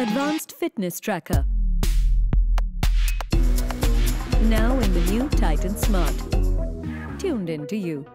advanced fitness tracker. Now in the new Titan Smart. Tuned in to you.